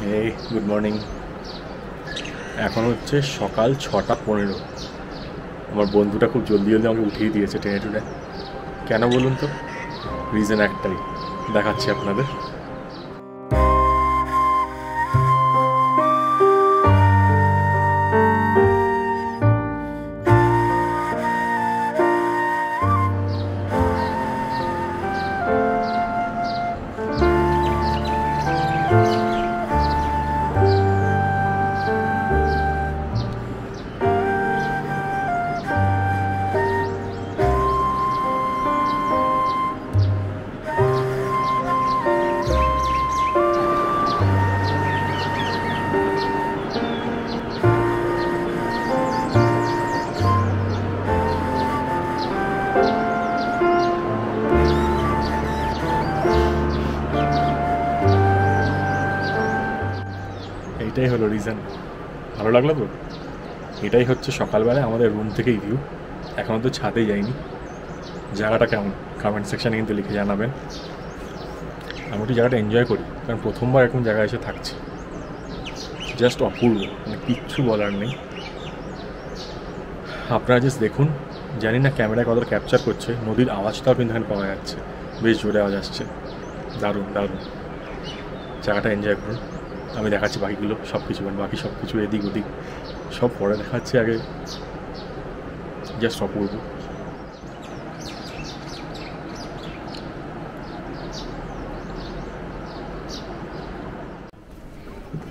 এই good morning এখন হচ্ছে সকাল ছটা পনেরো। আমার বন্ধুটা খুব জলদি জলদি আমাকে উঠিয়ে দিয়েছে ট্রেনে টুনে। কেন বলুন তো? রিজন একটাই। দেখাচ্ছি আপনাদের। হলো রিজন ভালো লাগল তো? এটাই হচ্ছে সকালবেলায় আমাদের রুম থেকেই ভিউ এখনও তো ছাদে যাইনি। জায়গাটা কেমন? কমেন্ট সেকশানে কিন্তু লিখে জানাবেন। আমি একটু জায়গাটা এনজয় করি, কারণ প্রথমবার এরকম জায়গায় এসে থাকছি। জাস্ট অপূর্ব মানে কিচ্ছু বলার নেই। আপনারা জাস্ট দেখুন। জানি না ক্যামেরায় কতটা ক্যাপচার করছে। নদীর আওয়াজটাও কিন্তু এখানে পাওয়া যাচ্ছে। বেশ জোরে আওয়াজ আসছে। দারুণ দারুণ। জায়গাটা এনজয় করুন। আমি দেখাচ্ছি বাকিগুলো সব কিছু মানে বাকি সব কিছু এদিক ওদিক সব পরে দেখাচ্ছি আগে জাস্ট অপূর্ব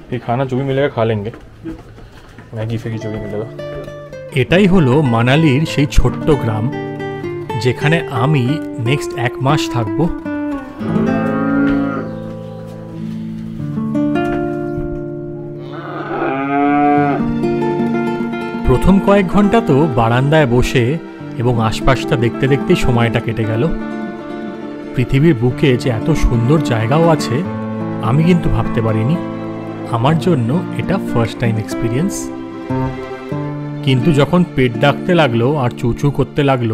ये खाना जो भी मिलेगा खा लेंगे मैगी फैगी जो भी मिलेगा এটাই হলো মানালির সেই ছোট্ট গ্রাম যেখানে আমি নেক্সট এক মাস থাকবো প্রথম কয়েক ঘণ্টা তো বারান্দায় বসে এবং আশপাশটা দেখতে দেখতেই সময়টা কেটে গেল। পৃথিবীর বুকে যে এত সুন্দর জায়গাও আছে, আমি কিন্তু ভাবতে পারিনি। আমার জন্য এটা ফার্স্ট টাইম এক্সপিরিয়েন্স কিন্তু যখন পেট ডাকতে লাগল আর চুচু করতে লাগল,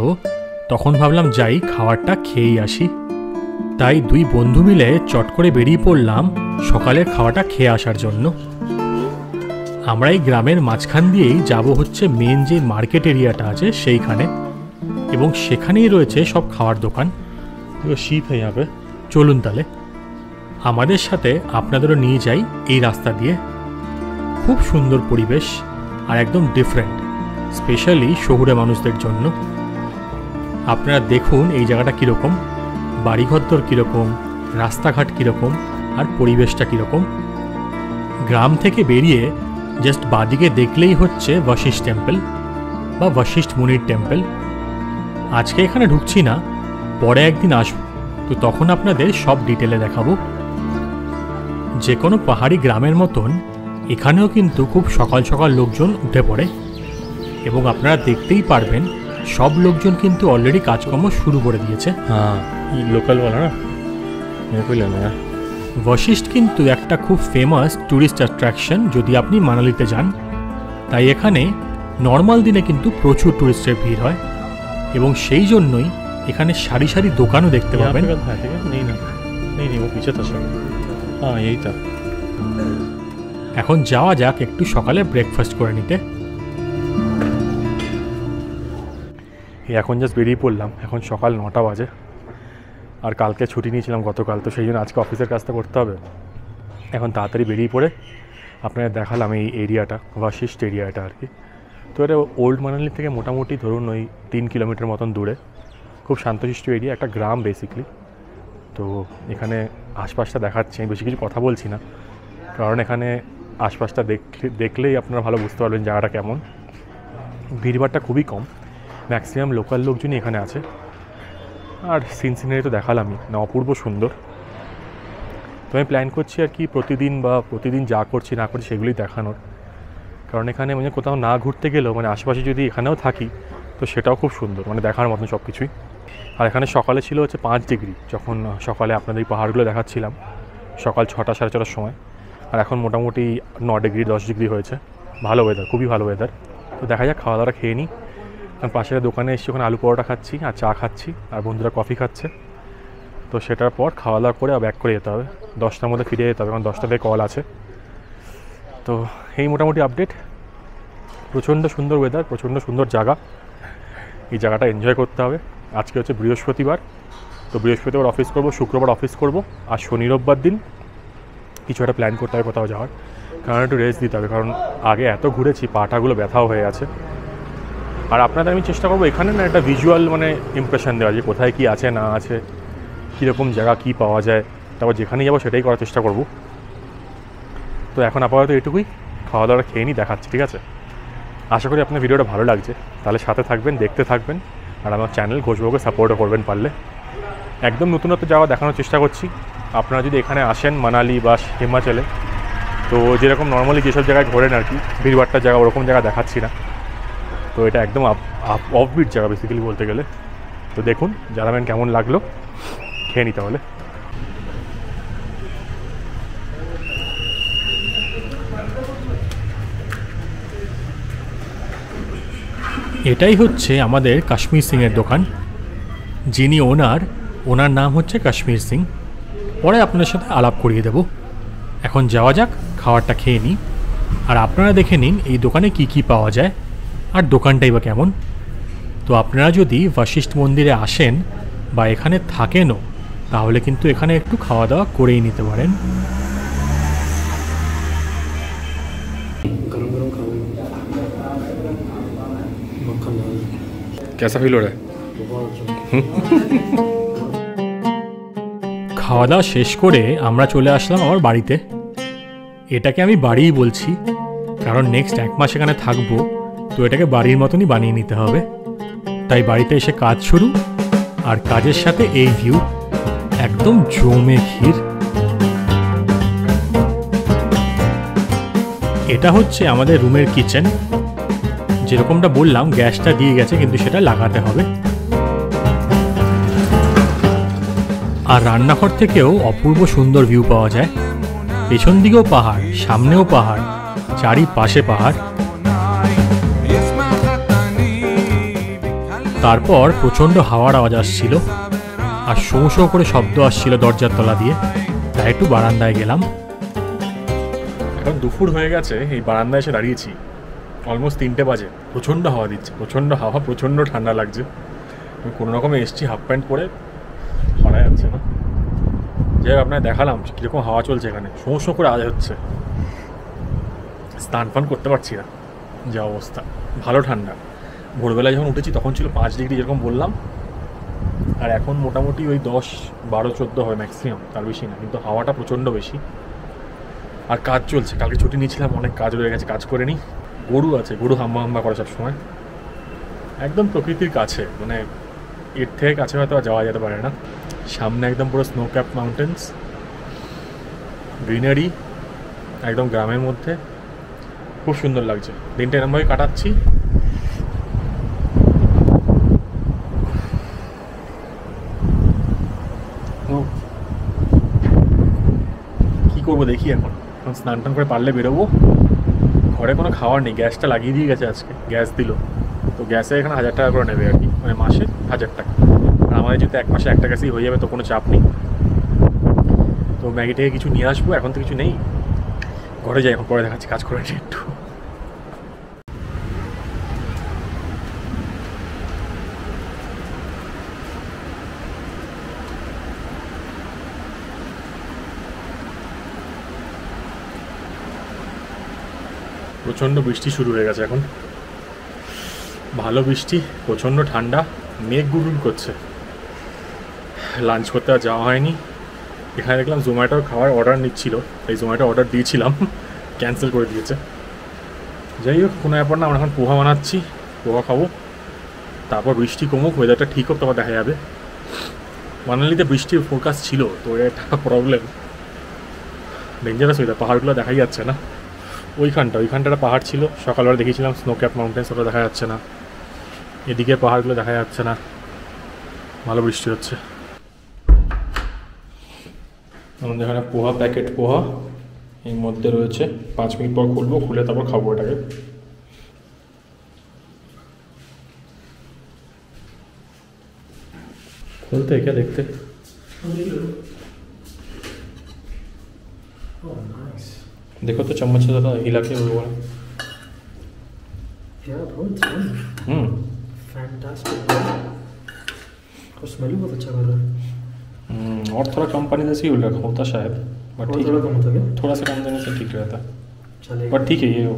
তখন ভাবলাম, যাই, খাবারটা খেয়েই আসি। তাই দুই বন্ধু মিলে চট করে বেরিয়ে পড়লাম সকালের খাওয়াটা খেয়ে আসার জন্য। আমরা এই গ্রামের মাঝখান দিয়েই যাব হচ্ছে মেন যে মার্কেট এরিয়াটা আছে সেইখানে। এবং সেখানেই রয়েছে সব খাওয়ার দোকান। শীত হয়ে যাবে। চলুন তাহলে। আমাদের সাথে আপনাদেরও নিয়ে যাই এই রাস্তা দিয়ে। খুব সুন্দর পরিবেশ আর একদম ডিফারেন্ট স্পেশালি শহুরে মানুষদের জন্য। আপনারা দেখুন এই জায়গাটা কীরকম, বাড়িঘরদর কীরকম, রাস্তাঘাট কীরকম, আর পরিবেশটা কীরকম। গ্রাম থেকে বেরিয়ে জাস্ট বাদিকে দেখলেই হচ্ছে বশিষ্ঠ টেম্পল বা বশিষ্ঠ মুনির টেম্পল। আজকে এখানে ঢুকছি না, পরে একদিন আসব। তো তখন আপনাদের সব ডিটেলে দেখাবো। যে কোনো পাহাড়ি গ্রামের মতন এখানেও কিন্তু খুব সকাল সকাল লোকজন উঠে পড়ে এবং আপনারা দেখতেই পারবেন সব লোকজন কিন্তু অলরেডি কাজকর্ম শুরু করে দিয়েছে। হ্যাঁ লোকাল বলা না। বশিষ্ঠ কিন্তু একটা খুব ফেমাস ট্যুরিস্ট অ্যাট্রাকশন যদি আপনি মানালিতে যান। তাই এখানে নর্মাল দিনে কিন্তু প্রচুর ট্যুরিস্টের ভিড় হয় এবং সেই জন্যই এখানে সারি সারি দোকানও দেখতে পাবেন। এখন যাওয়া যাক একটু সকালে ব্রেকফাস্ট করে নিতে। এখন জাস্ট বেরিয়ে পড়লাম এখন সকাল নটা বাজে। আর কালকে ছুটি নিয়েছিলাম গতকাল, তো সেই জন্য আজকে অফিসের কাজটা করতে হবে। এখন তাড়াতাড়ি বেরিয়ে পড়ে আপনাদের দেখালাম এই এরিয়াটা ভাশিষ্ঠ এরিয়াটা আর কি। তো এটা ওল্ড মানালি থেকে মোটামুটি ধরুন ওই তিন কিলোমিটার মতন দূরে। খুব শান্তশিষ্ট এরিয়া, একটা গ্রাম বেসিকলি তো এখানে আশপাশটা দেখাচ্ছি, আমি বেশি কিছু কথা বলছি না। কারণ এখানে আশপাশটা দেখলে, দেখলেই আপনারা ভালো বুঝতে পারবেন জায়গাটা কেমন। ভিড়ভাড়টা খুবই কম। ম্যাক্সিমাম লোকাল লোকজনই এখানে আছে। আর সিন সিনারি তো দেখালামই, না অপূর্ব সুন্দর। তো আমি প্ল্যান করছি আর কি প্রতিদিন বা প্রতিদিন যা করছি, না করছি সেগুলি দেখানোর। কারণ এখানে মানে কোথাও না ঘুরতে গেলেও মানে আশেপাশে যদি এখানেও থাকি, তো সেটাও খুব সুন্দর মানে দেখার মতন সব কিছুই আর এখানে সকালে ছিল হচ্ছে পাঁচ ডিগ্রি, যখন সকালে আপনাদের এই পাহাড়গুলো দেখাচ্ছিলাম, সকাল ছটা, সাড়ে ছটার সময়। আর এখন মোটামুটি ন ডিগ্রি, দশ ডিগ্রি হয়েছে। ভালো ওয়েদার খুবই ভালো ওয়েদার তো দেখা যাক খাওয়া দাওয়া খেয়ে নিই। কারণ পাশের দোকানে এসেছি, ওখানে আলু পরোটা খাচ্ছি আর চা খাচ্ছি আর বন্ধুরা কফি খাচ্ছে। তো সেটার পর খাওয়া দাওয়া করে ব্যাক করে যেতে হবে। দশটার মধ্যে ফিরে যেতে হবে, কারণ দশটা থেকে কল আছে। তো এই মোটামুটি আপডেট প্রচণ্ড সুন্দর ওয়েদার প্রচণ্ড সুন্দর জায়গা। এই জায়গাটা এনজয় করতে হবে। আজকে হচ্ছে বৃহস্পতিবার। তো বৃহস্পতিবার অফিস করব, শুক্রবার অফিস করব আর শনি রোববার দিন কিছু একটা প্ল্যান করতে হবে কোথাও যাওয়ার। কারণ একটু রেস্ট দিতে হবে, কারণ আগে এত ঘুরেছি, পাটাগুলো ব্যথাও হয়ে আছে আর আপনাদের আমি চেষ্টা করব এখানে না একটা ভিজুয়াল মানে ইমপ্রেশন দেওয়া যে কোথায় কী আছে, না আছে, কীরকম জায়গা, কী পাওয়া যায়, তারপর যেখানে যাব সেটাই করার চেষ্টা করব। তো এখন আপাতত এটুকুই খাওয়া দাওয়া খেয়ে নিই, দেখাচ্ছি, ঠিক আছে? আশা করি আপনার ভিডিওটা ভালো লাগছে। তাহলে সাথে থাকবেন, দেখতে থাকবেন, আর আমার চ্যানেল ঘোষবাবুকে সাপোর্টও করবেন পারলে। একদম নতুনত্ব যাওয়া দেখানোর চেষ্টা করছি। আপনারা যদি এখানে আসেন মানালি বা হিমাচলে, তো যেরকম নর্মালি যেসব জায়গায় ঘোরেন আর কি ভিড়ভাট্টার জায়গা ওরকম জায়গা দেখাচ্ছি না। তো এটা একদম অফবিট জায়গা বেসিক্যালি বলতে গেলে। তো দেখুন জানাবেন কেমন লাগল? খেয়ে নিতে হলে এটাই হচ্ছে আমাদের কাশ্মীর সিংয়ের দোকান। যিনি ওনার ওনার নাম হচ্ছে কাশ্মীর সিং। পরে আপনাদের সাথে আলাপ করিয়ে দেব। এখন যাওয়া যাক, খাবারটা খেয়ে নিই আর আপনারা দেখে নিন, এই দোকানে কি কি পাওয়া যায়। আর দোকানটাই বা কেমন তো আপনারা যদি বশিষ্ঠ মন্দিরে আসেন বা এখানে থাকেনও তাহলে কিন্তু এখানে একটু খাওয়া দাওয়া করেই নিতে পারেন गरम गरम खाओ मक्खन डाल কেসা ফিল রে बहुत अच्छा খাওয়া দাওয়া শেষ করে আমরা চলে আসলাম আমার বাড়িতে এটাকে আমি বাড়িই বলছি কারণ নেক্সট এক মাস এখানে থাকবো তো এটাকে বাড়ির মতনই বানিয়ে নিতে হবে। তাই বাড়িতে এসে কাজ শুরু, আর কাজের সাথে এই ভিউ, একদম জমে ক্ষীর। এটা হচ্ছে আমাদের রুমের কিচেন। যেরকমটা বললাম, গ্যাসটা দিয়ে গেছে, কিন্তু সেটা লাগাতে হবে। আর রান্নাঘর থেকেও অপূর্ব সুন্দর ভিউ পাওয়া যায়। পেছন দিকেও পাহাড়, সামনেও পাহাড়, চারিপাশে পাহাড়। তারপর প্রচণ্ড হাওয়ার আওয়াজ আসছিল আর শো শো করে শব্দ আসছিল দরজার তলা দিয়ে। তাই একটু বারান্দায় গেলাম। এখন দুপুর হয়ে গেছে, এই বারান্দায় এসে দাঁড়িয়েছি। অলমোস্ট তিনটে বাজে। প্রচণ্ড হাওয়া দিচ্ছে, প্রচণ্ড হাওয়া, প্রচণ্ড ঠান্ডা লাগছে। আমি কোনো রকমে এসছি হাফ প্যান্ট পরে পারা যাচ্ছে না। যাই হোক আপনার দেখালাম কীরকম হাওয়া চলছে এখানে। সমস্যা করে আওয়াজ হচ্ছে। স্নান ফান করতে পারছি না। যা অবস্থা। ভালো ঠান্ডা। ভোরবেলায় যখন উঠেছি তখন ছিল পাঁচ ডিগ্রি যেরকম বললাম। আর এখন মোটামুটি ওই দশ, বারো, চোদ্দ হয় ম্যাক্সিমাম তার বেশি না, কিন্তু হাওয়াটা প্রচণ্ড বেশি। আর কাজ চলছে, কালকে ছুটি নিয়েছিলাম, অনেক কাজ রয়ে গেছে, কাজ করে নিই গরু আছে, গরু হাম্বা হাম্বা করে সব সময় একদম প্রকৃতির কাছে মানে এর থেকে কাছে হয়তো আর যাওয়া যেতে পারে না। সামনে একদম পুরো স্নো ক্যাপ মাউন্টেন্স গ্রিনারি একদম গ্রামের মধ্যে। খুব সুন্দর লাগছে। দিনটা এরমভাবে কাটাচ্ছি। করব দেখি এখন। এখন স্নান টান করে পারলে বেরোবো। ঘরে কোনো খাওয়ার নেই, গ্যাসটা লাগিয়ে দিয়ে গেছে আজকে, গ্যাস দিল। তো গ্যাসে এখানে হাজার টাকা করে নেবে আর কি মানে মাসে হাজার টাকা। আর আমাদের যেহেতু এক মাসে একটা গ্যাসেই হয়ে যাবে, তো কোনো চাপ নেই। তো ম্যাগি থেকে কিছু নিয়ে আসব, এখন তো কিছু নেই। ঘরে যাই, এখন পরে দেখাচ্ছি, কাজ করে একটু। প্রচণ্ড বৃষ্টি শুরু হয়ে গেছে এখন। ভালো বৃষ্টি, প্রচণ্ড ঠান্ডা, মেঘ গুড়ুন করছে। লাঞ্চ করতে আর যাওয়া হয়নি। এখানে দেখলাম জোম্যাটোর খাবার অর্ডার নিচ্ছিল। এই জোম্যাটো অর্ডার দিয়েছিলাম। ক্যান্সেল করে দিয়েছে। যাই হোক, কোনো ব্যাপার না, আমরা এখন পোহা বানাচ্ছি, পোহা খাব। তারপর বৃষ্টি কমুক ওয়েদারটা ঠিক হোক, তারপর দেখা যাবে। মানালিতে বৃষ্টির ফোরকাস্ট ছিল, তো এটা প্রবলেম ডেঞ্জারাস ওয়েদার পাহাড়গুলো দেখাই যাচ্ছে না। ওইখানটা ওইখানটা একটা পাহাড় ছিল। সকালবেলা দেখেছিলাম স্নো ক্যাপ মাউন্টেন্স ওটা দেখা যাচ্ছে না। এদিকে পাহাড়গুলো দেখা যাচ্ছে না। ভালো বৃষ্টি হচ্ছে। আমাদের এখানে পোহা প্যাকেট পোহা। এর মধ্যে রয়েছে, পাঁচ মিনিট পর খুলবো, খুলে তারপর খাব এটাকে। খুলতে কে দেখতে। देखो तो चम्मच से ज़्यादा हिला के वो वाला Yeah, bro, it's fun. Hmm Fantastic, bro. और स्मेल भी बहुत अच्छा कर रहा है हम्म, और थोड़ा कम पानी जैसे ही रखा होता शायद बट और ठीक थोड़ा है कम होता क्या थोड़ा सा कम देने से ठीक रहता चलेगा बट ठीक है ये हो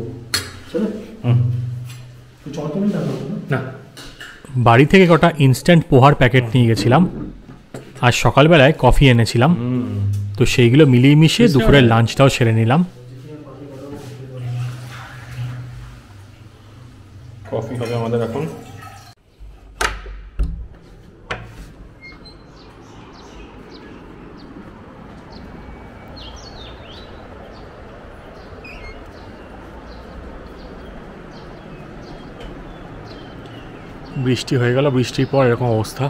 चले हम्म, कुछ और तो नहीं डालना ना ना বাড়ি থেকে কটা ইনস্ট্যান্ট পোহার প্যাকেট নিয়ে গেছিলাম আর সকালবেলায় কফি এনেছিলাম हम्म তো সেইগুলো মিলিয়ে মিশিয়ে দুপুরের লাঞ্চটাও সেরে নিলাম কফি হবে আমাদের এখন। বৃষ্টি হয়ে গেল, বৃষ্টির পর এরকম অবস্থা।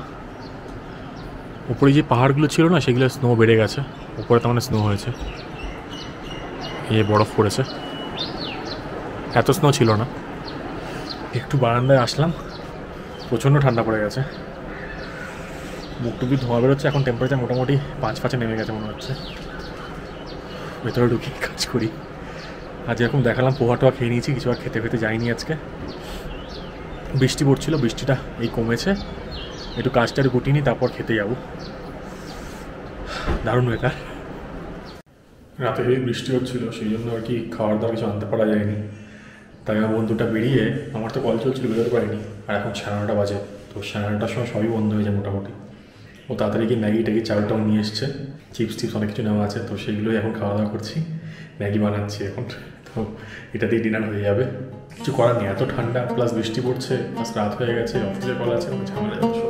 উপরে যে পাহাড়গুলো ছিল না, সেগুলো স্নো বেড়ে গেছে। উপরে তেমন স্নো হয়েছে। এই বরফ পড়েছে। এত স্নো ছিল না। একটু বারান্দায় আসলাম। প্রচণ্ড ঠান্ডা পড়ে গেছে। মুখ টুকি ধোঁয়া বেরোচ্ছে, এখন টেম্পারেচার মোটামুটি পাঁচ পাঁচে নেমে গেছে মনে হচ্ছে। ভেতরে ঢুকি কাজ করি। আর যেরকম দেখালাম, পোহা টোয়া খেয়ে নিয়েছি, কিছু আর খেতে খেতে যাইনি আজকে। বৃষ্টি পড়ছিল, বৃষ্টিটা এই কমেছে। একটু কাজটা একটু গুটিয়ে নিই, তারপর খেতে যাব। দারুণ ওয়েদার রাতে হেভি বৃষ্টি হচ্ছিল, সেই জন্য আর কি খাওয়ার দাওয়ার কিছু আনতে পারা যায়নি। তাই আমার বন্ধুটা বেরিয়ে আমার তো কল চলছিল, বেরোতে পারিনি। আর এখন সাড়ে নটা বাজে। তো সাড়ে নটার সময় সবই বন্ধ হয়ে যায় মোটামুটি। ও তাড়াতাড়ি কি ম্যাগি ট্যাগি চাউটাও নিয়ে এসছে। চিপস টিপস অনেক কিছু নেওয়া আছে। তো সেগুলোই এখন খাওয়া দাওয়া করছি। ম্যাগি বানাচ্ছি এখন। তো এটা দিয়ে ডিনার হয়ে যাবে। কিছু করার নেই। এত ঠান্ডা প্লাস বৃষ্টি পড়ছে প্লাস রাত হয়ে গেছে অফিসে কল আছে, আমার ঝামেলা যাচ্ছে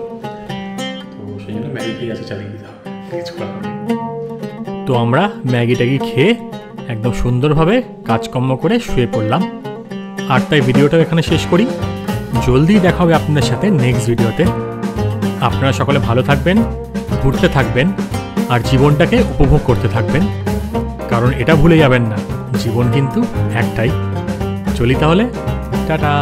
তো সেই জন্য ম্যাগি খেয়ে আছে, চালিয়ে দিতে হবে। কিছু করার তো আমরা ম্যাগি ট্যাগি খেয়ে একদম সুন্দরভাবে কাজকর্ম করে শুয়ে পড়লাম। আর তাই ভিডিওটা এখানে শেষ করি। জলদি দেখা হবে আপনাদের সাথে নেক্সট ভিডিওতে। আপনারা সকলে ভালো থাকবেন, ঘুরতে থাকবেন, আর জীবনটাকে উপভোগ করতে থাকবেন। কারণ এটা ভুলে যাবেন না, জীবন কিন্তু একটাই। চলি তাহলে, টাটা।